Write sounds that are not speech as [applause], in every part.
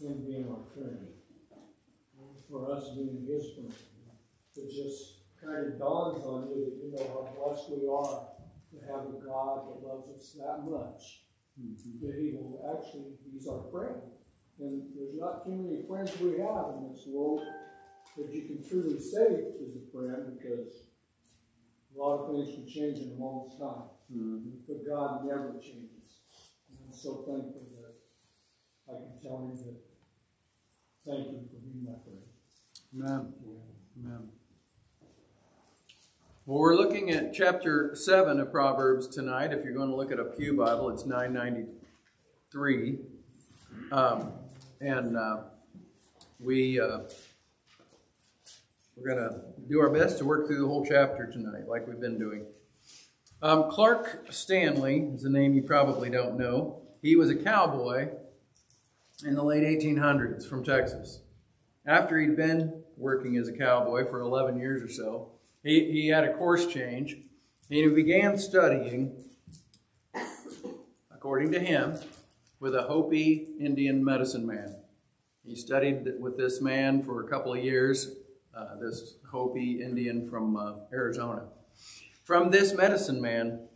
him being our friend, for us being his friend. It just kind of dawns on you that you know how blessed we are to have a God that loves us that much that he will actually, he's our friend. And there's not too many friends we have in this world that you can truly say is a friend because a lot of things can change in a moment's time. Mm-hmm. But God never changes. And I'm so thankful I can tell him that thank you for being my friend. Amen. Amen. Well, we're looking at chapter 7 of Proverbs tonight. If you're going to look at a Pew Bible, it's 993. Um, and uh, we, uh, we're going to do our best to work through the whole chapter tonight, like we've been doing. Um, Clark Stanley is a name you probably don't know. He was a cowboy in the late 1800s from Texas. After he'd been working as a cowboy for 11 years or so, he, he had a course change and he began studying, according to him, with a Hopi Indian medicine man. He studied with this man for a couple of years, uh, this Hopi Indian from uh, Arizona. From this medicine man,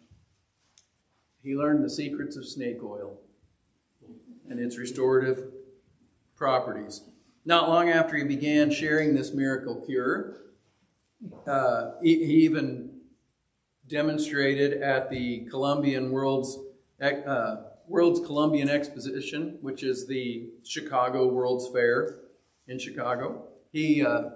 he learned the secrets of snake oil and its restorative properties. Not long after he began sharing this miracle cure, uh, he, he, even demonstrated at the Columbian World's uh, World's Columbian Exposition, which is the Chicago World's Fair in Chicago. He uh,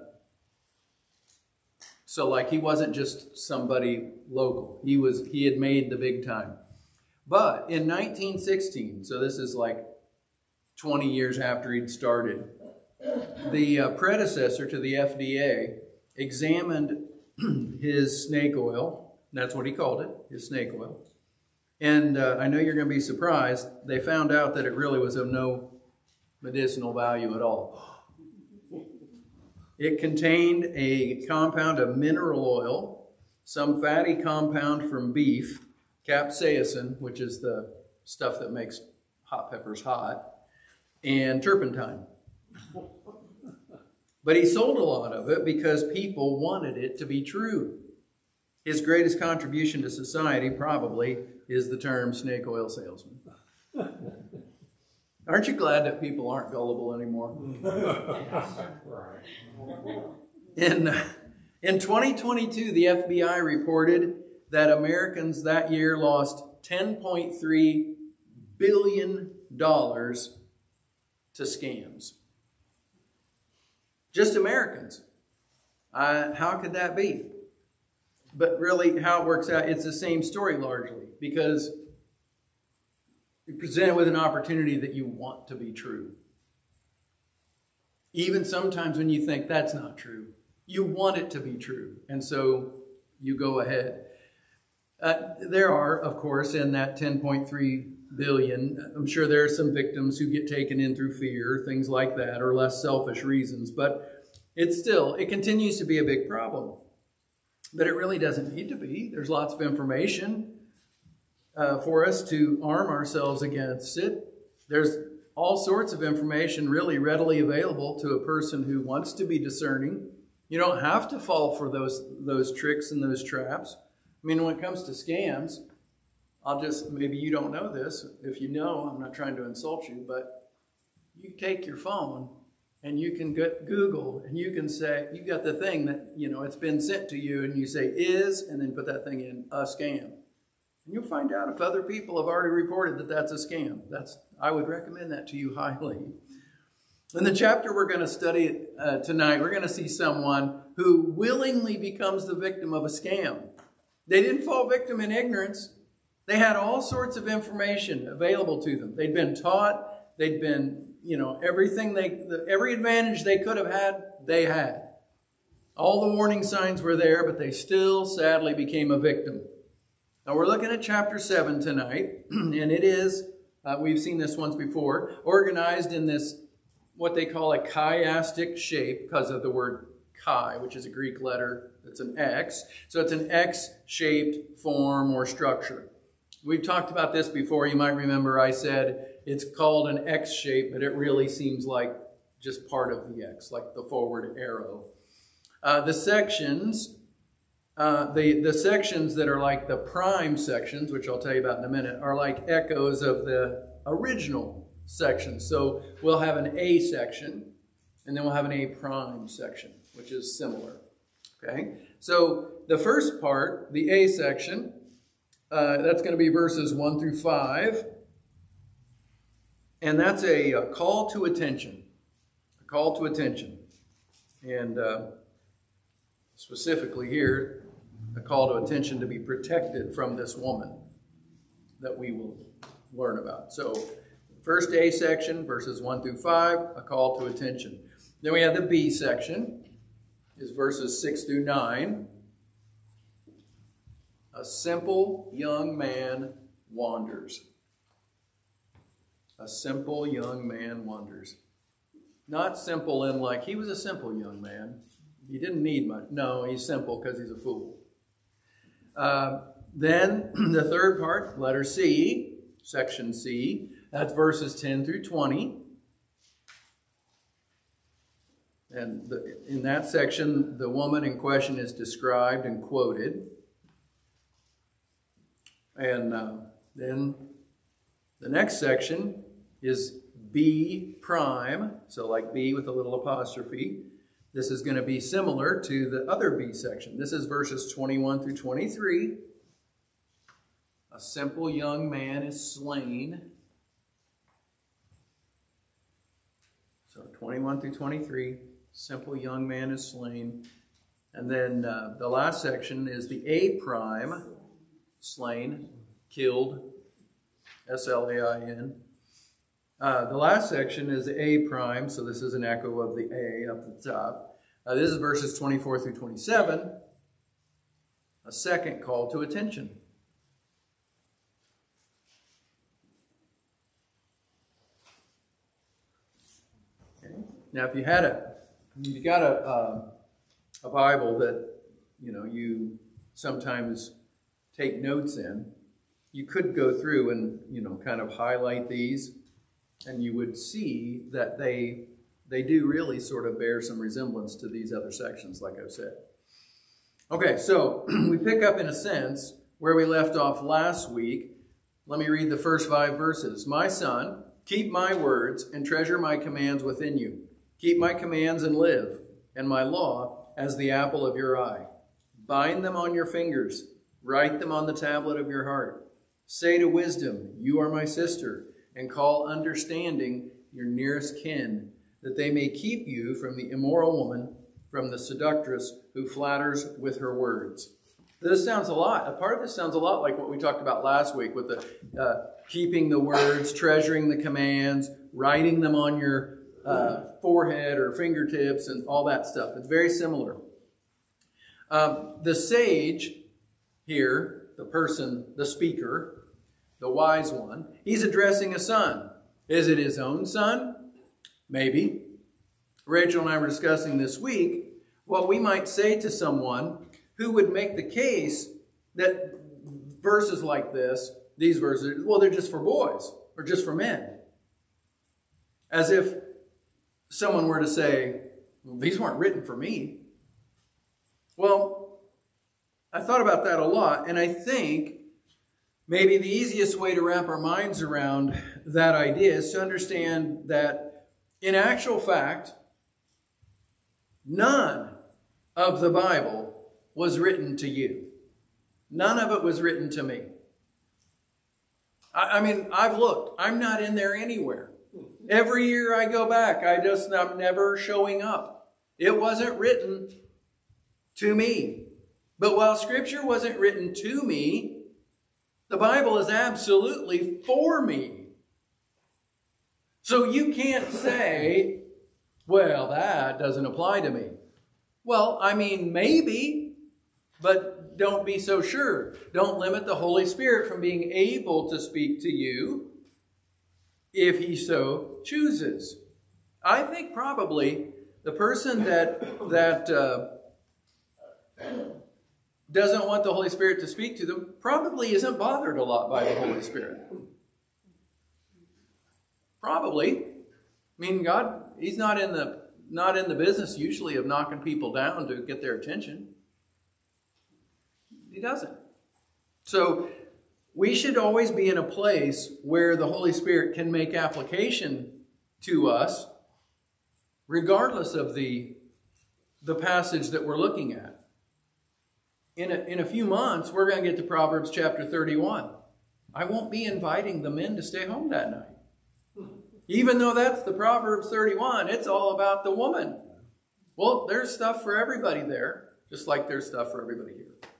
so like he wasn't just somebody local. He was he had made the big time. But in 1916, so this is like 20 years after he'd started, the uh, predecessor to the FDA examined [clears throat] his snake oil. That's what he called it, his snake oil. And uh, I know you're going to be surprised. They found out that it really was of no medicinal value at all. It contained a compound of mineral oil, some fatty compound from beef, capsaicin, which is the stuff that makes hot peppers hot, and turpentine. But he sold a lot of it because people wanted it to be true. His greatest contribution to society probably is the term snake oil salesman. Aren't you glad that people aren't gullible anymore? [laughs] in, uh, in 2022, the FBI reported that Americans that year lost $10.3 billion to scams. Just Americans. Uh, how could that be? But really, how it works out, it's the same story largely because you're presented with an opportunity that you want to be true. Even sometimes when you think that's not true, you want it to be true. And so you go ahead. Uh, there are, of course, in that 10.3 billion. I'm sure there are some victims who get taken in through fear, things like that, or less selfish reasons, but it's still, it continues to be a big problem. But it really doesn't need to be. There's lots of information uh, for us to arm ourselves against it. There's all sorts of information really readily available to a person who wants to be discerning. You don't have to fall for those, those tricks and those traps. I mean, when it comes to scams, I'll just, maybe you don't know this. If you know, I'm not trying to insult you, but you take your phone and you can get Google and you can say, you got the thing that, you know, it's been sent to you and you say is, and then put that thing in a scam. And you'll find out if other people have already reported that that's a scam. That's, I would recommend that to you highly. In the chapter we're going to study uh, tonight, we're going to see someone who willingly becomes the victim of a scam. They didn't fall victim in ignorance. They had all sorts of information available to them. They'd been taught, they'd been, you know, everything they, the, every advantage they could have had, they had. All the warning signs were there, but they still sadly became a victim. Now we're looking at chapter 7 tonight, [clears throat] and it is, uh, we've seen this once before, organized in this, what they call a chiastic shape because of the word chi, which is a Greek letter that's an X. So it's an X-shaped form or structure. We've talked about this before. You might remember I said it's called an X shape, but it really seems like just part of the X, like the forward arrow. Uh, the sections, uh, the, the sections that are like the prime sections, which I'll tell you about in a minute, are like echoes of the original section. So we'll have an A section, and then we'll have an A prime section, which is similar. Okay? So the first part, the A section, uh, that's going to be verses 1 through 5. And that's a, a, call to attention. A call to attention. And uh, specifically here, a call to attention to be protected from this woman that we will learn about. So, first A section, verses 1 through 5, a call to attention. Then we have the B section, is verses 6 through 9. A simple young man wanders. A simple young man wanders. Not simple in like he was a simple young man. He didn't need much. No, he's simple because he's a fool. Uh, then [clears throat] the third part, letter C, section C, that's verses 10 through 20. And the, in that section, the woman in question is described and quoted. And uh, then the next section is B prime, so like B with a little apostrophe. This is going to be similar to the other B section. This is verses 21 through 23. A simple young man is slain. So 21 through 23, simple young man is slain. And then uh, the last section is the A prime, slain, killed, S L A I N. Uh, the last section is A prime, so this is an echo of the A up the top. Uh, this is verses 24 through 27. A second call to attention. Okay. Now, if you had a, you got a, uh, a Bible that you know you sometimes take notes in, you could go through and you know kind of highlight these and you would see that they they do really sort of bear some resemblance to these other sections, like I've said. Okay, so [clears throat] we pick up in a sense where we left off last week. Let me read the first five verses. My son, keep my words and treasure my commands within you. Keep my commands and live, and my law as the apple of your eye. Bind them on your fingers, write them on the tablet of your heart. Say to wisdom, You are my sister and call understanding your nearest kin, that they may keep you from the immoral woman, from the seductress who flatters with her words. This sounds a lot, a part of this sounds a lot like what we talked about last week with the uh, keeping the words, treasuring the commands, writing them on your uh, forehead or fingertips, and all that stuff. It's very similar. Um, the sage here, the person, the speaker, the wise one, he's addressing a son. Is it his own son? Maybe. Rachel and I were discussing this week what we might say to someone who would make the case that verses like this, these verses, well, they're just for boys or just for men. As if someone were to say, well, these weren't written for me. Well, I thought about that a lot, and I think Maybe the easiest way to wrap our minds around that idea is to understand that, in actual fact, none of the Bible was written to you. None of it was written to me. I, I mean, I've looked. I'm not in there anywhere. Every year I go back, I just I'm never showing up. It wasn't written to me. But while Scripture wasn't written to me, the Bible is absolutely for me. So you can't say, well, that doesn't apply to me. Well, I mean, maybe, but don't be so sure. Don't limit the Holy Spirit from being able to speak to you if he so chooses. I think probably the person that that uh, doesn't want the Holy Spirit to speak to them probably isn't bothered a lot by the Holy Spirit. Probably. I mean, God, He's not in the not in the business usually of knocking people down to get their attention. He doesn't. So we should always be in a place where the Holy Spirit can make application to us, regardless of the, the passage that we're looking at. In a, in a few months, we're going to get to Proverbs chapter 31. I won't be inviting the men to stay home that night. Even though that's the Proverbs 31, it's all about the woman. Well, there's stuff for everybody there, just like there's stuff for everybody here.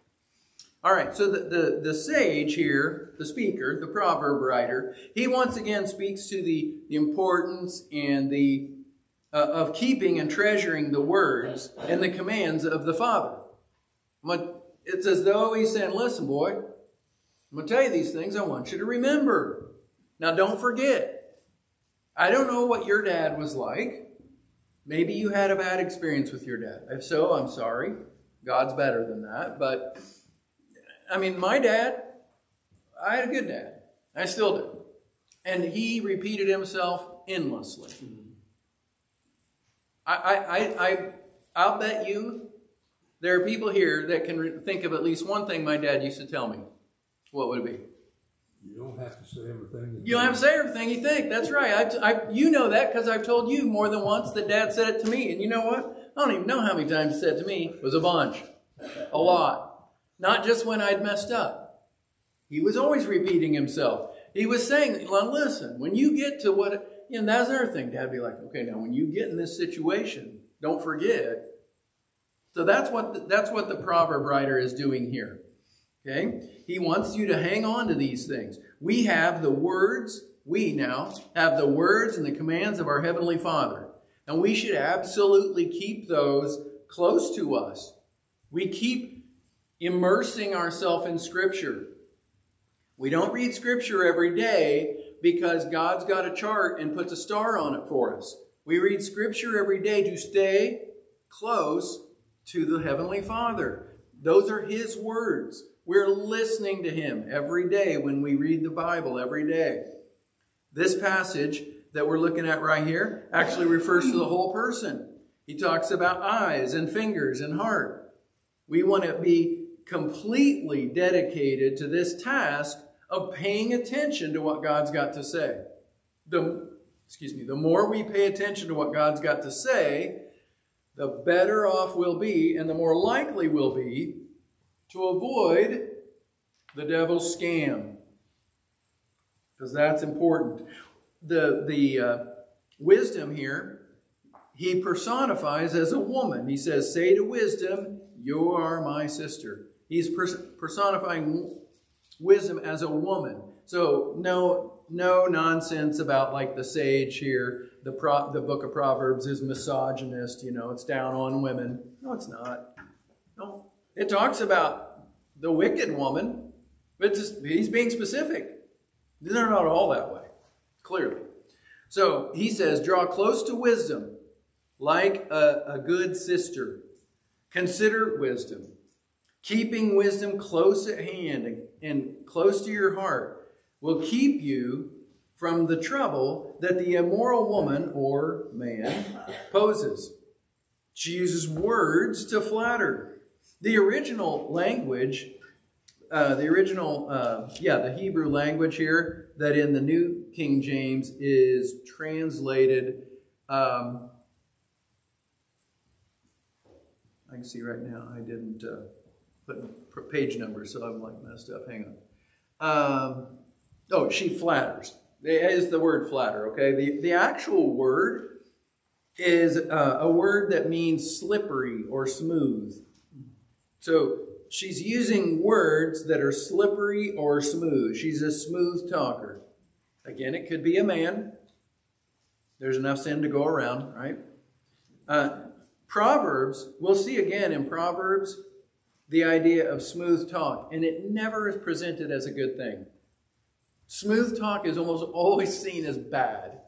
All right, so the, the, the, sage here, the speaker, the proverb writer, he once again speaks to the, the importance and the uh, of keeping and treasuring the words and the commands of the Father. It's as though he's saying, listen, boy, I'm going to tell you these things I want you to remember. Now, don't forget. I don't know what your dad was like. Maybe you had a bad experience with your dad. If so, I'm sorry. God's better than that. But I mean, my dad, I had a good dad. I still do. And he repeated himself endlessly. Mm-hmm. I, I, I, I'll bet you there are people here that can think of at least one thing my dad used to tell me. What would it be? You don't have to say everything. You don't have to say everything you think. That's right. I, I, you know that because I've told you more than once that Dad said it to me. And you know what? I don't even know how many times he said it to me. It was a bunch. A lot. Not just when I'd messed up. He was always repeating himself. He was saying, well, listen, when you get to what, you know, that's another thing. Dad'd be like, okay, now when you get in this situation, don't forget. So that's what the, that's what the proverb writer is doing here. Okay? He wants you to hang on to these things. We have the words, we now have the words and the commands of our Heavenly Father. And we should absolutely keep those close to us. We keep immersing ourselves in Scripture. We don't read Scripture every day because God's got a chart and puts a star on it for us. We read Scripture every day to stay close to the Heavenly Father. Those are His words. We're listening to Him every day when we read the Bible every day. This passage that we're looking at right here actually refers to the whole person. He talks about eyes and fingers and heart. We want to be completely dedicated to this task of paying attention to what God's got to say. The, excuse me, the more we pay attention to what God's got to say, the better off we'll be and the more likely we'll be to avoid the devil's scam. Because that's important. The, the uh, wisdom here, he personifies as a woman. He says, Say to wisdom, You are my sister. He's personifying wisdom as a woman. So no, no nonsense about like the sage here. The pro, the book of Proverbs is misogynist. You know, it's down on women. No, it's not. No, it talks about the wicked woman, but just, he's being specific. They're not all that way, clearly. So he says, draw close to wisdom like a, a good sister. Consider wisdom Keeping wisdom close at hand and close to your heart will keep you from the trouble that the immoral woman or man poses. She uses words to flatter. The original language, uh, the original, uh, yeah, the Hebrew language here that in the New King James is translated. Um, I can see right now I didn't. Uh, putting page numbers, so I'm like messed up. Hang on. Um, oh, she flatters. Is the word flatter, okay? The, the actual word is uh, a word that means slippery or smooth. So she's using words that are slippery or smooth. She's a smooth talker. Again, it could be a man. There's enough sin to go around, right? Uh, Proverbs, we'll see again in Proverbs the idea of smooth talk, and it never is presented as a good thing. Smooth talk is almost always seen as bad.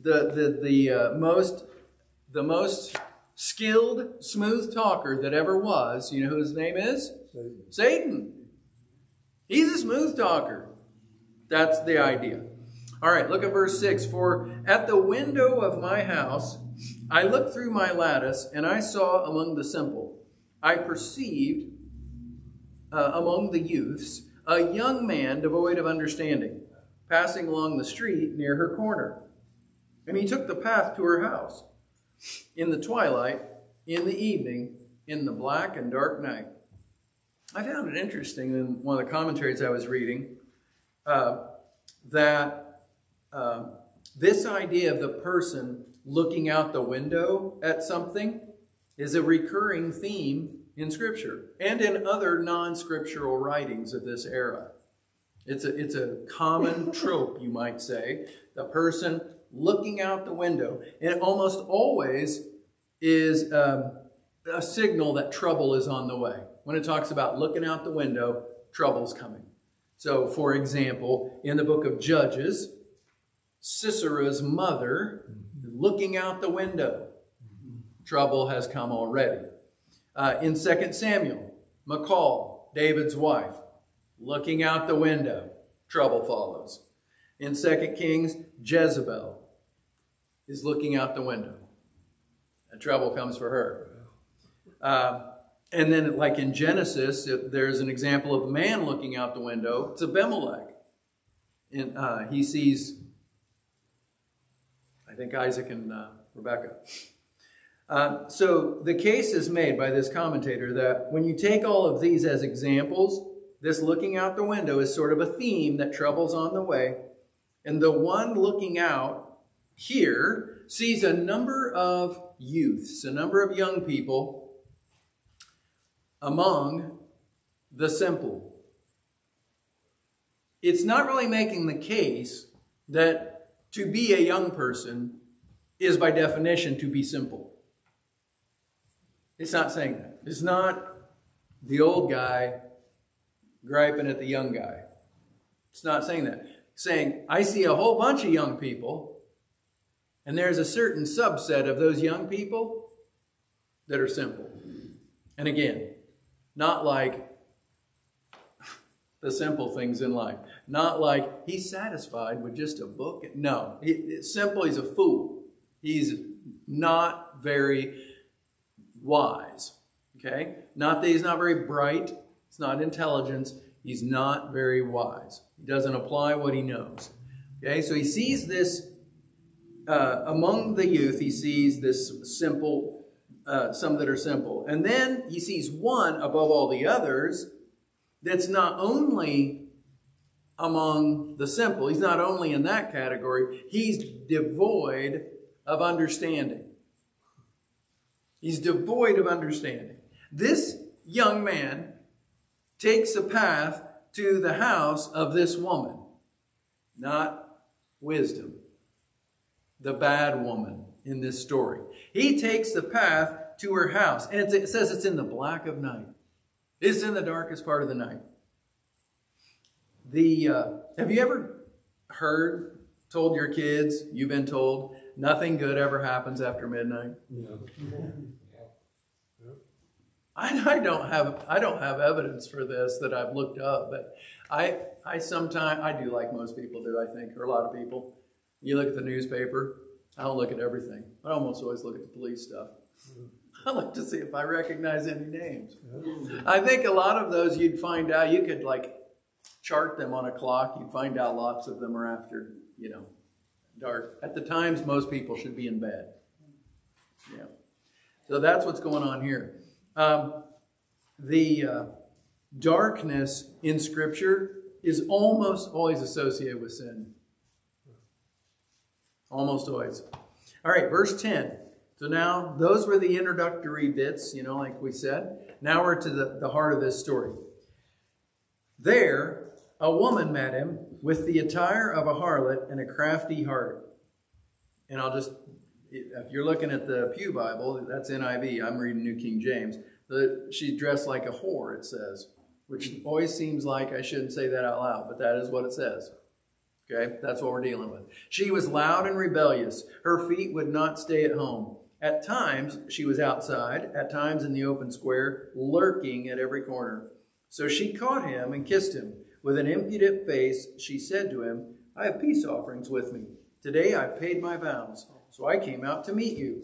The, the, the uh, most the most skilled smooth talker that ever was, you know who his name is? Satan. Satan. He's a smooth talker. That's the idea. All right, look at verse 6. For at the window of my house I looked through my lattice, and I saw among the simple, I perceived uh, among the youths a young man devoid of understanding, passing along the street near her corner. And he took the path to her house in the twilight, in the evening, in the black and dark night. I found it interesting in one of the commentaries I was reading uh, that uh, this idea of the person looking out the window at something is a recurring theme in Scripture and in other non scriptural writings of this era. It's a, it's a common [laughs] trope, you might say. The person looking out the window. And it almost always is um, a signal that trouble is on the way. When it talks about looking out the window, trouble's coming. So, for example, in the book of Judges, Sisera's mother looking out the window. Trouble has come already. Uh, in 2 Samuel, Michal, David's wife, looking out the window. Trouble follows. In 2 Kings, Jezebel is looking out the window. And trouble comes for her. Uh, and then, like in Genesis, there's an example of a man looking out the window. It's Abimelech. And uh, he sees I think Isaac and uh, Rebecca. Uh, so the case is made by this commentator that when you take all of these as examples, this looking out the window is sort of a theme that trouble's on the way. And the one looking out here sees a number of youths, a number of young people among the simple. It's not really making the case that to be a young person is by definition to be simple. It's not saying that. It's not the old guy griping at the young guy. It's not saying that. It's saying, I see a whole bunch of young people, and there's a certain subset of those young people that are simple. And again, not like the simple things in life. Not like he's satisfied with just a book. No, it's simple. He's a fool. He's not very wise. Okay? Not that he's not very bright. It's not intelligence. He's not very wise. He doesn't apply what he knows. Okay? So he sees this uh, among the youth, he sees this simple, uh, some that are simple. And then he sees one above all the others that's not only among the simple. He's not only in that category, he's devoid of understanding. He's devoid of understanding. This young man takes a path to the house of this woman, not wisdom, the bad woman in this story. He takes the path to her house, and it says it's in the black of night. It's in the darkest part of the night. The uh, have you ever heard, told your kids, you've been told nothing good ever happens after midnight? Yeah. I, I don't have I don't have evidence for this that I've looked up, but I I sometimes I do like most people do. I think or a lot of people. You look at the newspaper. I don't look at everything. I almost always look at the police stuff. I like to see if I recognize any names. I think a lot of those you'd find out. You could like chart them on a clock, You'd find out lots of them are after, you know, dark. At the times, most people should be in bed. Yeah. So that's what's going on here. Um, the uh, darkness in Scripture is almost always associated with sin. Almost always. All right, verse 10. So now, those were the introductory bits, you know, like we said. Now we're to the, the heart of this story. There, a woman met him with the attire of a harlot and a crafty heart. And I'll just, if you're looking at the Pew Bible, that's NIV, I'm reading New King James. The, she's dressed like a whore, it says, which always seems like I shouldn't say that out loud, but that is what it says. Okay, that's what we're dealing with. She was loud and rebellious. Her feet would not stay at home. At times, she was outside, at times in the open square, lurking at every corner. So she caught him and kissed him. With an impudent face, she said to him, I have peace offerings with me. Today I paid my vows, so I came out to meet you,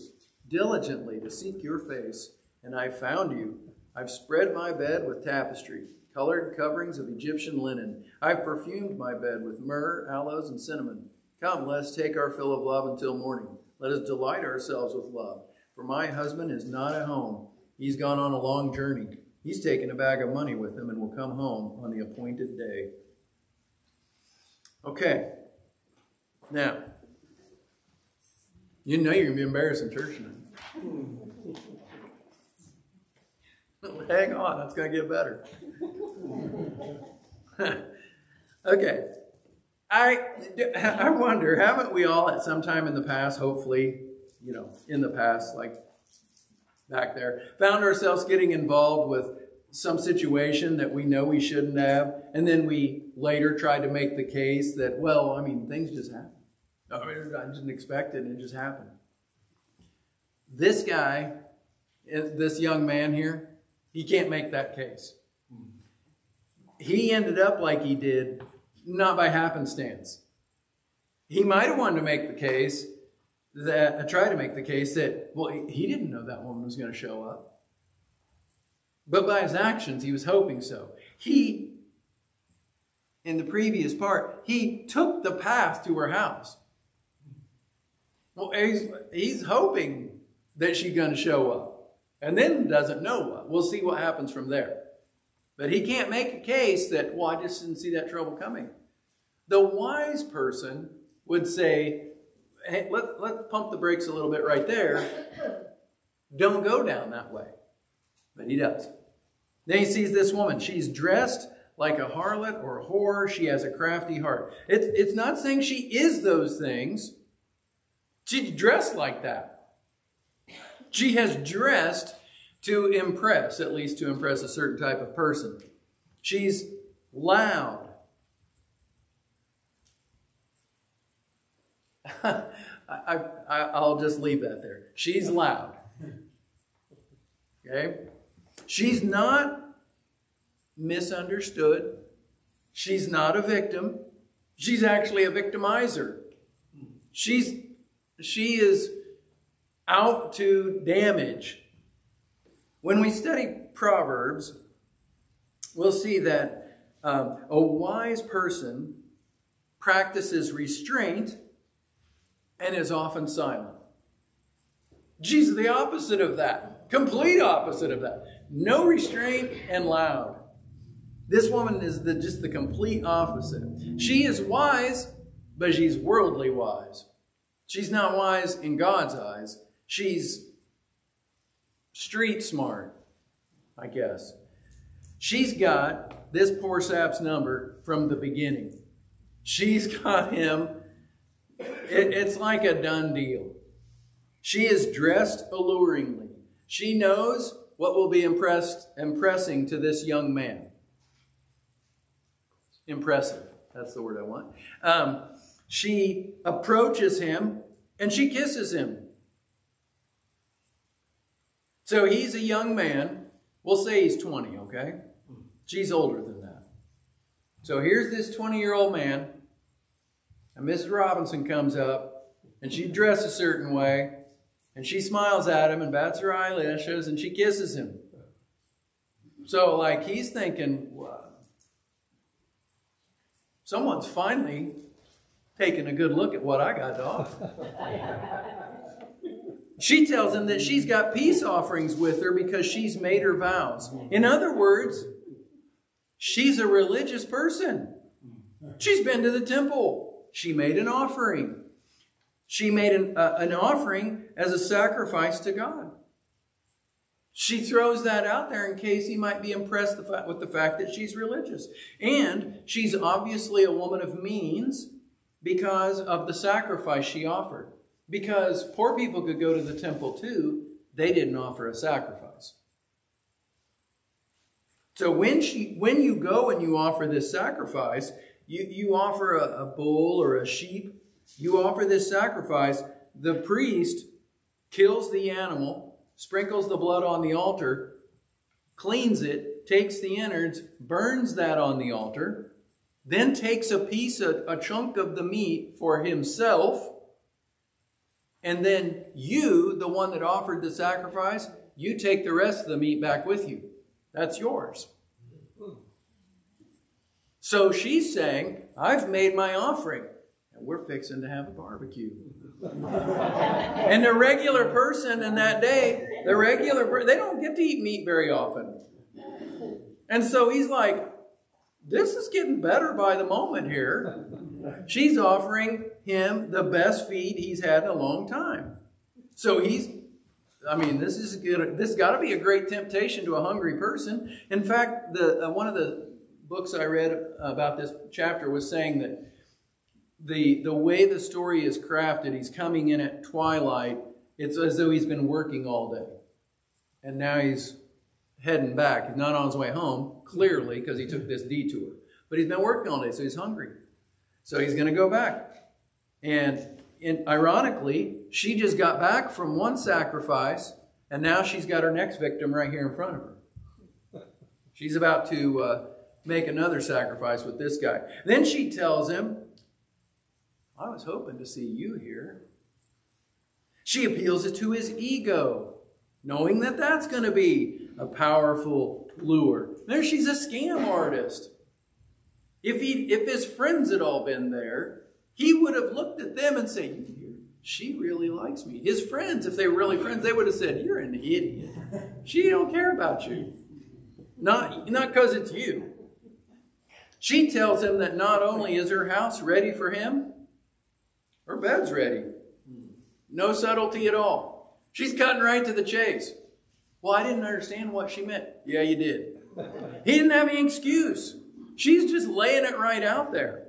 diligently to seek your face, and I found you. I've spread my bed with tapestry, colored coverings of Egyptian linen. I've perfumed my bed with myrrh, aloes, and cinnamon. Come, let us take our fill of love until morning. Let us delight ourselves with love. For my husband is not at home. He's gone on a long journey. He's taken a bag of money with him and will come home on the appointed day. Okay. Now, you know you're going to be embarrassed in church. [laughs] Hang on, that's going to get better. [laughs] okay. I, I wonder, haven't we all at some time in the past, hopefully, you know, in the past, like back there, found ourselves getting involved with some situation that we know we shouldn't have, and then we later tried to make the case that, well, I mean, things just happen. Oh, I didn't expect it, and it just happened. This guy, eh, this young man here, he can't make that case. He ended up like he did, not by happenstance. He might have wanted to make the case that, uh, try to make the case that, well, he didn't know that woman was going to show up. But by his actions, he was hoping so. He, in the previous part, he took the path to her house. Well, he's, he's hoping that she's going to show up and then doesn't know what. We'll see what happens from there. But he can't make a case that, well, I just didn't see that trouble coming. The wise person would say, hey, let, let's pump the brakes a little bit right there. Don't go down that way. But he does. Then he sees this woman. She's dressed like a harlot or a whore. She has a crafty heart. It's, it's not saying she is those things. She's dressed like that. She has dressed to impress, at least to impress a certain type of person. She's loud. [laughs] I, will just leave that there. She's loud. Okay? She's not misunderstood. She's not a victim. She's actually a victimizer. She's she is out to damage. When we study Proverbs, we'll see that um, a wise person practices restraint and is often silent. Jesus, the opposite of that, complete opposite of that. No restraint and loud. This woman is the, just the complete opposite. She is wise, but she's worldly wise. She's not wise in God's eyes. She's street smart, I guess. She's got this poor sap's number from the beginning. She's [laughs] got him. It, it's like a done deal. She is dressed alluringly. She knows what will be impressed, impressing to this young man. Impressive. That's the word I want. Um, she approaches him and she kisses him. So he's a young man. We'll say he's 20, okay? She's older than that. So here's this 20 year old man, and Mrs. Robinson comes up, and she dressed a certain way, and she smiles at him and bats her eyelashes, and she kisses him. So, like, he's thinking, someone's finally taking a good look at what I got to offer. [laughs] she tells him that she's got peace offerings with her because she's made her vows. In other words, she's a religious person. She's been to the temple. She made an offering. She made an, uh, an offering as a sacrifice to God. She throws that out there in case he might be impressed with the fact that she's religious. And she's obviously a woman of means because of the sacrifice she offered. Because poor people could go to the temple too, they didn't offer a sacrifice. So when she when you go and you offer this sacrifice, you, you offer a, a bull or a sheep, you offer this sacrifice, the priest kills the animal, sprinkles the blood on the altar, cleans it, takes the innards, burns that on the altar, then takes a piece, a, a chunk of the meat for himself, and then you, the one that offered the sacrifice, you take the rest of the meat back with you. That's yours. So she's saying, I've made my offering, and we're fixing to have a barbecue. [laughs] and the regular person in that day, the regular, they don't get to eat meat very often. And so he's like, this is getting better by the moment here. She's offering him the best feed he's had in a long time. So he's, I mean, this is good. This got to be a great temptation to a hungry person. In fact, the uh, one of the books I read about this chapter was saying that the the way the story is crafted, he's coming in at twilight. It's as though he's been working all day, and now he's heading back. He's not on his way home, clearly, because he took this detour. But he's been working all day, so he's hungry. So he's going to go back. And, and ironically, she just got back from one sacrifice, and now she's got her next victim right here in front of her. She's about to uh, make another sacrifice with this guy. Then she tells him, I was hoping to see you here. She appeals it to his ego, knowing that that's going to be a powerful lure. There she's a scam artist. If he if his friends had all been there, he would have looked at them and said, she really likes me. His friends, if they were really friends, they would have said, You're an idiot. She don't care about you. Not not because it's you. She tells him that not only is her house ready for him, her bed's ready. No subtlety at all. She's cutting right to the chase. Well, I didn't understand what she meant. Yeah, you did. He didn't have any excuse. She's just laying it right out there.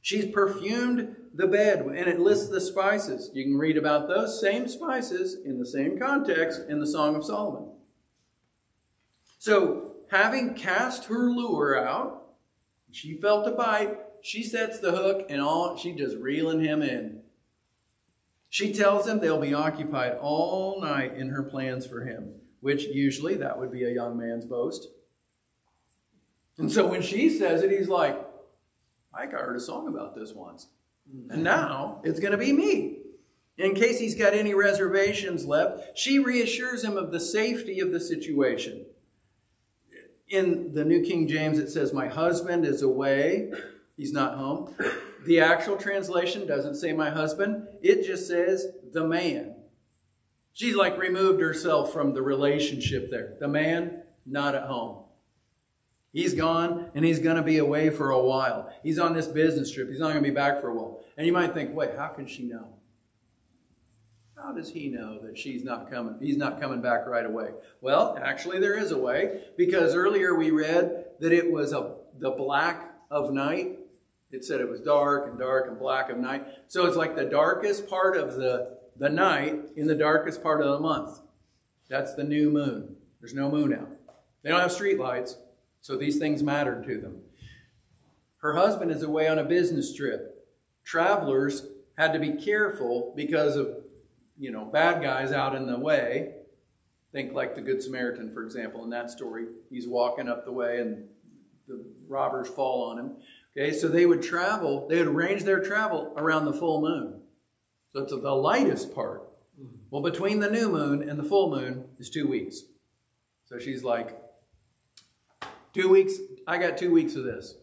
She's perfumed the bed, and it lists the spices. You can read about those same spices in the same context in the Song of Solomon. So, having cast her lure out, she felt a bite. She sets the hook, and all she just reeling him in. She tells him they'll be occupied all night in her plans for him, which usually that would be a young man's boast. And so when she says it, he's like, I heard a song about this once. And now it's going to be me. In case he's got any reservations left, she reassures him of the safety of the situation. In the New King James, it says, My husband is away. He's not home. The actual translation doesn't say my husband, it just says the man. She's like removed herself from the relationship there. The man, not at home. He's gone and he's going to be away for a while. He's on this business trip. He's not going to be back for a while. And you might think, wait, how can she know? How does he know that she's not coming? He's not coming back right away. Well, actually, there is a way because earlier we read that it was a, the black of night it said it was dark and dark and black of night. So it's like the darkest part of the, the night in the darkest part of the month. That's the new moon. There's no moon out. They don't have street lights, so these things mattered to them. Her husband is away on a business trip. Travelers had to be careful because of, you know, bad guys out in the way. Think like the Good Samaritan, for example, in that story. He's walking up the way and the robbers fall on him. Okay, so they would travel, they would arrange their travel around the full moon. So it's the lightest part. Mm-hmm. Well, between the new moon and the full moon is two weeks. So she's like, two weeks, I got two weeks of this.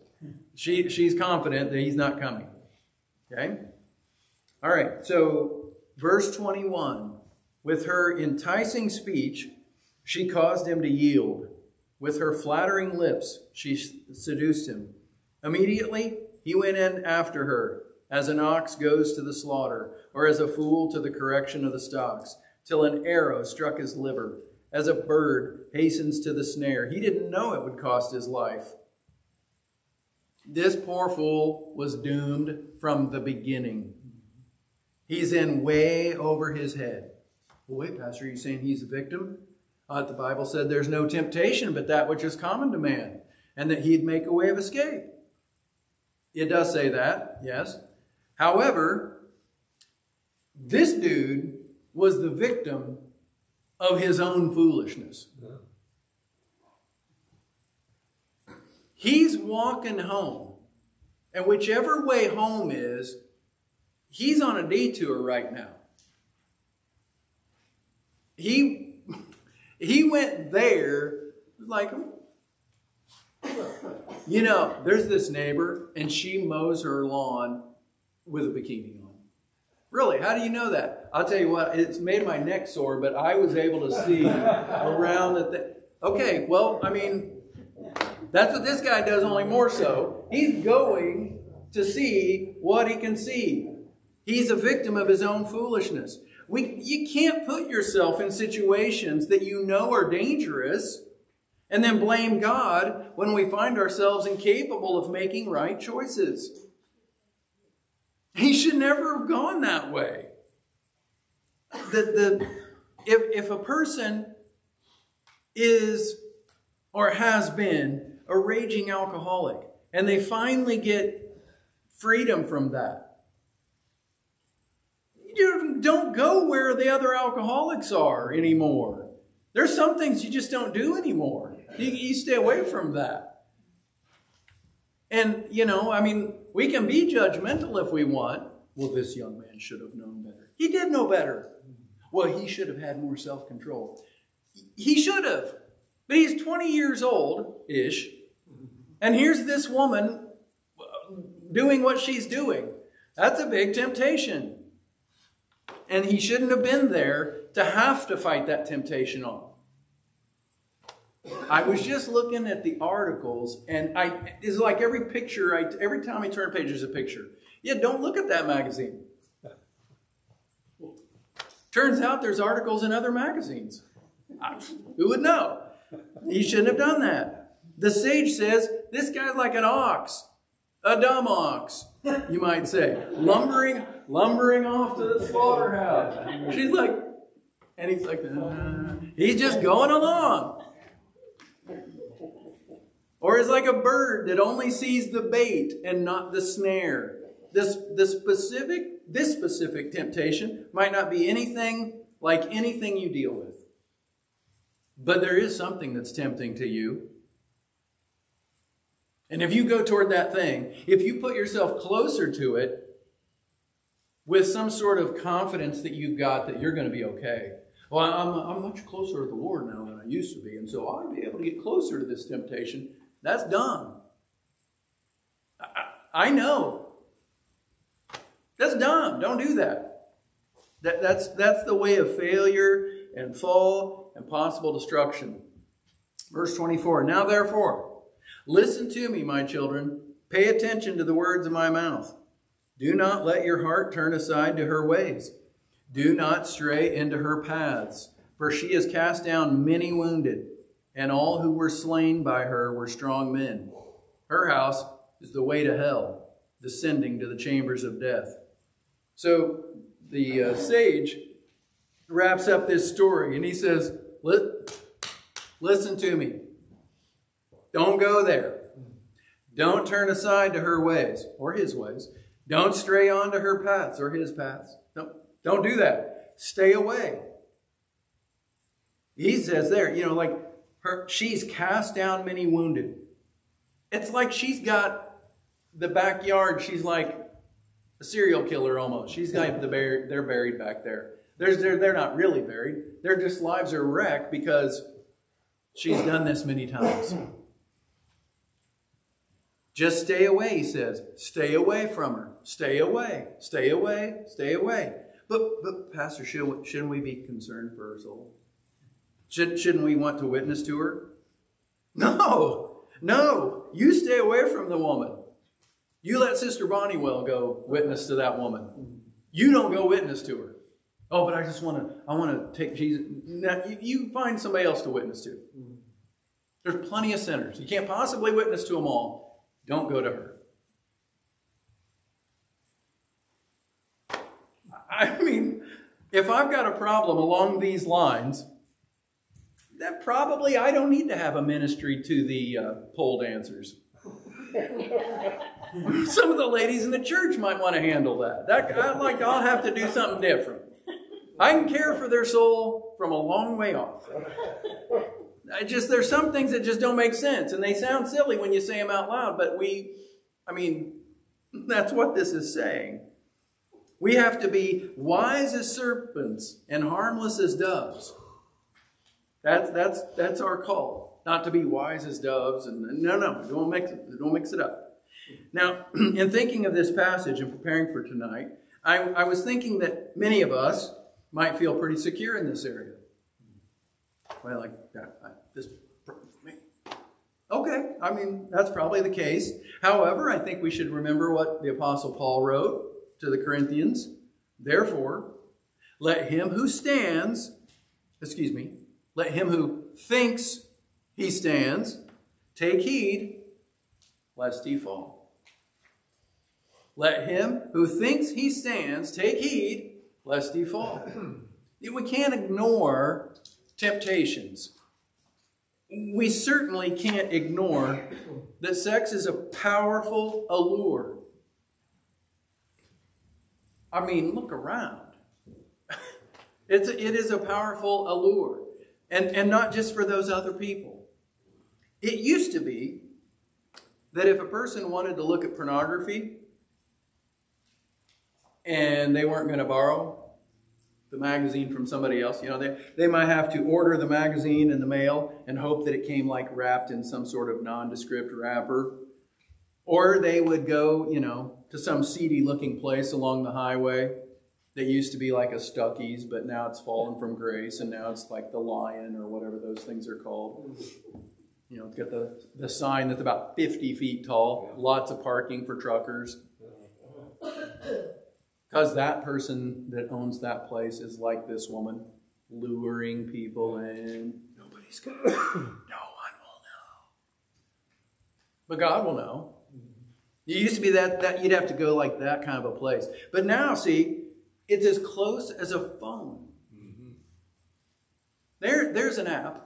She, she's confident that he's not coming. Okay? All right, so verse 21 with her enticing speech, she caused him to yield. With her flattering lips, she seduced him. Immediately he went in after her, as an ox goes to the slaughter, or as a fool to the correction of the stocks, till an arrow struck his liver, as a bird hastens to the snare. He didn't know it would cost his life. This poor fool was doomed from the beginning. He's in way over his head. Well, wait, Pastor, are you saying he's a victim? Uh, the Bible said there's no temptation but that which is common to man, and that he'd make a way of escape. It does say that, yes. However, this dude was the victim of his own foolishness. He's walking home. And whichever way home is, he's on a detour right now. He he went there like you know, there's this neighbor and she mows her lawn with a bikini on. Really, how do you know that? I'll tell you what, it's made my neck sore, but I was able to see around the. Okay, well, I mean, that's what this guy does, only more so. He's going to see what he can see. He's a victim of his own foolishness. We, you can't put yourself in situations that you know are dangerous and then blame God when we find ourselves incapable of making right choices. He should never have gone that way. The, the, if, if a person is or has been a raging alcoholic and they finally get freedom from that, you don't go where the other alcoholics are anymore. There's some things you just don't do anymore. You, you stay away from that. And, you know, I mean, we can be judgmental if we want. Well, this young man should have known better. He did know better. Well, he should have had more self control. He should have. But he's 20 years old ish. And here's this woman doing what she's doing. That's a big temptation. And he shouldn't have been there to have to fight that temptation off. I was just looking at the articles, and I it's like every picture. I every time I turn a page, there's a picture. Yeah, don't look at that magazine. Turns out there's articles in other magazines. Who would know? He shouldn't have done that. The sage says this guy's like an ox, a dumb ox, you might say, lumbering, lumbering off to the slaughterhouse. She's like, and he's like, uh, he's just going along. Or is like a bird that only sees the bait and not the snare. This, this specific, this specific temptation might not be anything like anything you deal with. But there is something that's tempting to you. And if you go toward that thing, if you put yourself closer to it with some sort of confidence that you've got that you're going to be okay. Well, I'm, I'm much closer to the Lord now than I used to be, and so I'll be able to get closer to this temptation that's dumb. I, I know. That's dumb. Don't do that. that that's, that's the way of failure and fall and possible destruction. Verse 24 Now therefore, listen to me, my children. Pay attention to the words of my mouth. Do not let your heart turn aside to her ways. Do not stray into her paths, for she has cast down many wounded and all who were slain by her were strong men. Her house is the way to hell, descending to the chambers of death. So the uh, sage wraps up this story and he says, Listen to me. Don't go there. Don't turn aside to her ways or his ways. Don't stray onto her paths or his paths. Don't, don't do that. Stay away. He says there, you know, like her, she's cast down many wounded. It's like she's got the backyard, she's like a serial killer almost. She's got the buried, they're buried back there. There's, they're, they're not really buried. Their just lives are wrecked because she's done this many times. Just stay away, he says. Stay away from her. Stay away. Stay away. Stay away. But, but Pastor, shouldn't we be concerned for her soul? Should, shouldn't we want to witness to her? No, no. You stay away from the woman. You let Sister Bonniewell go witness to that woman. You don't go witness to her. Oh, but I just want to, I want to take Jesus. Now, you, you find somebody else to witness to. There's plenty of sinners. You can't possibly witness to them all. Don't go to her. I mean, if I've got a problem along these lines, that probably I don't need to have a ministry to the uh, pole dancers. [laughs] Some of the ladies in the church might want to handle that. That I, like I'll have to do something different. I can care for their soul from a long way off. I just there's some things that just don't make sense, and they sound silly when you say them out loud. But we, I mean, that's what this is saying. We have to be wise as serpents and harmless as doves. That's that's that's our call. Not to be wise as doves, and no, no, don't mix it, don't mix it up. Now, [clears throat] in thinking of this passage and preparing for tonight, I, I was thinking that many of us might feel pretty secure in this area. Well, like that, I, this me. Okay, I mean that's probably the case. However, I think we should remember what the Apostle Paul wrote to the Corinthians. Therefore, let him who stands, excuse me, let him who thinks he stands take heed lest he fall. Let him who thinks he stands take heed lest he fall. [clears throat] we can't ignore temptations. We certainly can't ignore that sex is a powerful allure. I mean, look around. [laughs] It's, it is a powerful allure. And, and not just for those other people. It used to be that if a person wanted to look at pornography and they weren't going to borrow the magazine from somebody else, you know, they, they might have to order the magazine in the mail and hope that it came like wrapped in some sort of nondescript wrapper. Or they would go, you know, to some seedy looking place along the highway that used to be like a Stuckey's, but now it's fallen from grace, and now it's like the Lion or whatever those things are called. You know, it's got the, the sign that's about 50 feet tall, lots of parking for truckers. [coughs] Because that person that owns that place is like this woman, luring people in. Nobody's going [coughs] to, [coughs] no one will know. But God will know. It used to be that, that you'd have to go like that kind of a place. But now, see, it's as close as a phone. Mm-hmm. There, there's an app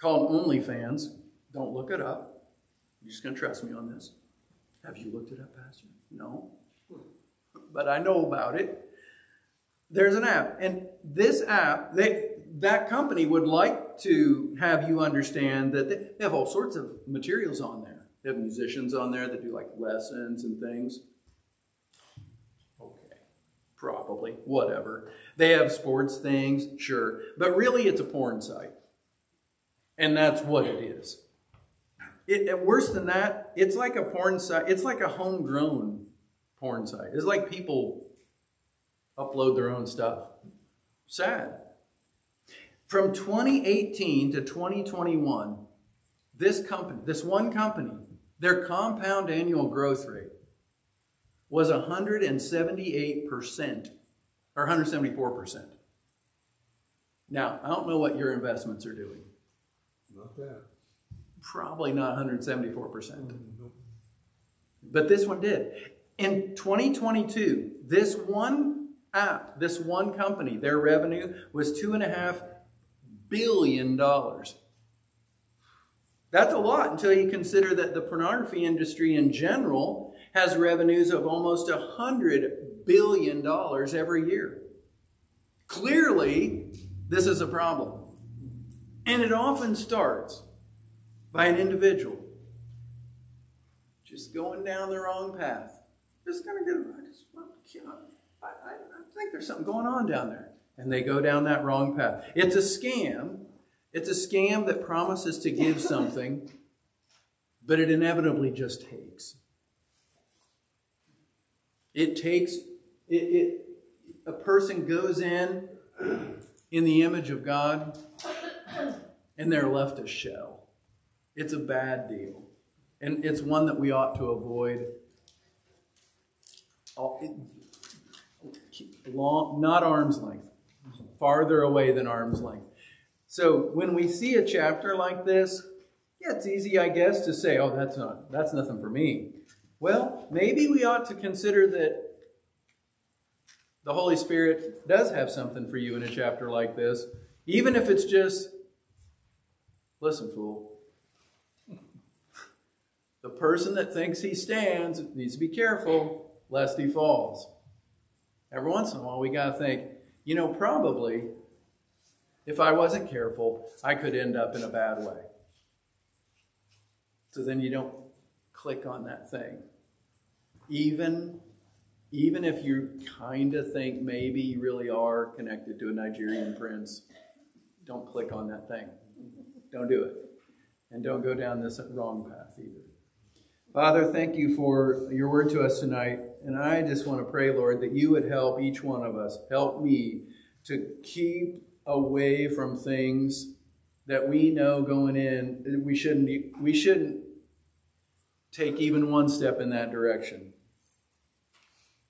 called OnlyFans. Don't look it up. You're just going to trust me on this. Have you looked it up, Pastor? No. But I know about it. There's an app. And this app, they, that company would like to have you understand that they have all sorts of materials on there. They have musicians on there that do like lessons and things. Okay, probably, whatever. They have sports things, sure. But really, it's a porn site. And that's what it is. It, worse than that, it's like a porn site. It's like a homegrown porn site. It's like people upload their own stuff. Sad. From 2018 to 2021, this company, this one company, their compound annual growth rate was 178% or 174%. Now, I don't know what your investments are doing. Not that. Probably not 174%. Mm-hmm. But this one did. In 2022, this one app, this one company, their revenue was $2.5 billion. That's a lot until you consider that the pornography industry in general has revenues of almost $100 billion every year. Clearly, this is a problem. And it often starts by an individual just going down the wrong path. Just gonna get, I just, I, I, I think there's something going on down there. And they go down that wrong path. It's a scam it's a scam that promises to give [laughs] something, but it inevitably just takes. It takes, it, it, a person goes in in the image of God and they're left a shell. It's a bad deal. And it's one that we ought to avoid. Long, not arm's length, farther away than arm's length. So when we see a chapter like this, yeah, it's easy, I guess, to say, oh, that's not that's nothing for me. Well, maybe we ought to consider that the Holy Spirit does have something for you in a chapter like this, even if it's just, listen, fool. The person that thinks he stands needs to be careful lest he falls. Every once in a while, we got to think, you know, probably if I wasn't careful, I could end up in a bad way. So then you don't click on that thing. Even even if you kind of think maybe you really are connected to a Nigerian prince, don't click on that thing. Don't do it. And don't go down this wrong path either. Father, thank you for your word to us tonight. And I just want to pray, Lord, that you would help each one of us, help me to keep away from things that we know going in we shouldn't we shouldn't take even one step in that direction.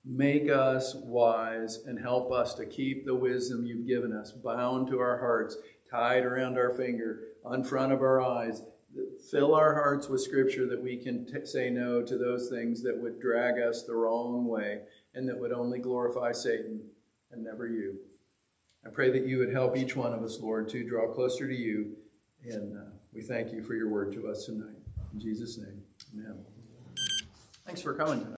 Make us wise and help us to keep the wisdom you've given us bound to our hearts, tied around our finger, in front of our eyes. Fill our hearts with scripture that we can t- say no to those things that would drag us the wrong way and that would only glorify Satan and never you. I pray that you would help each one of us, Lord, to draw closer to you. And uh, we thank you for your word to us tonight. In Jesus' name, amen. Thanks for coming tonight.